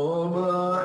Oh, my.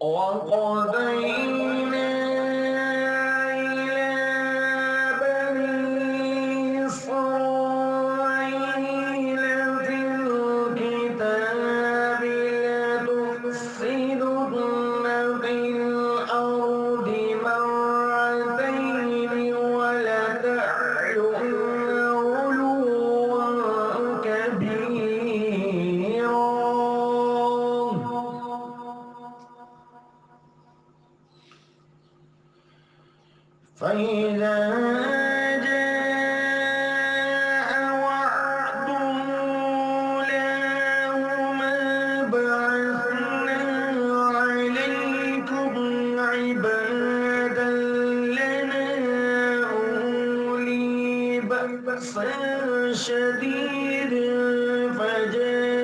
وقضينا فإذا جاء وعد أولاهما بعثنا عليكم عبادا لنا أولي بأس شديد فجاء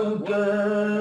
كان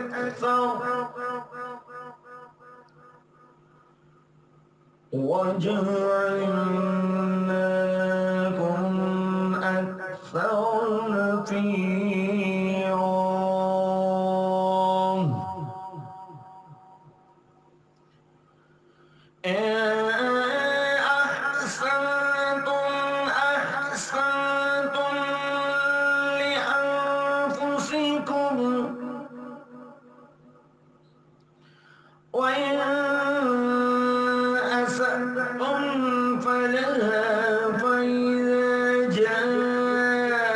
أكثر وجعلناكم أكثر نفير وإن أسأتم فلها فإذا جاء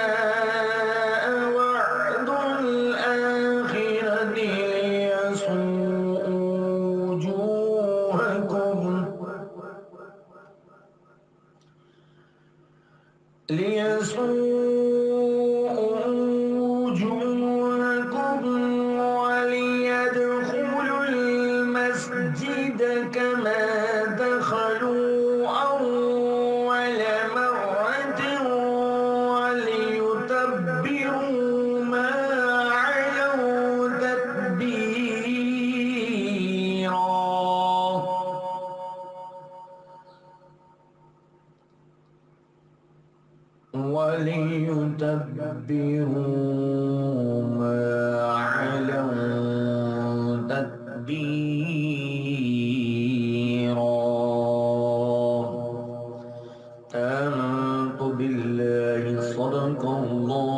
وعد الآخرة ليسوء وجوهكم ليسوء تدبروا ما علوا تدبيرا. آمنت بالله صدق الله.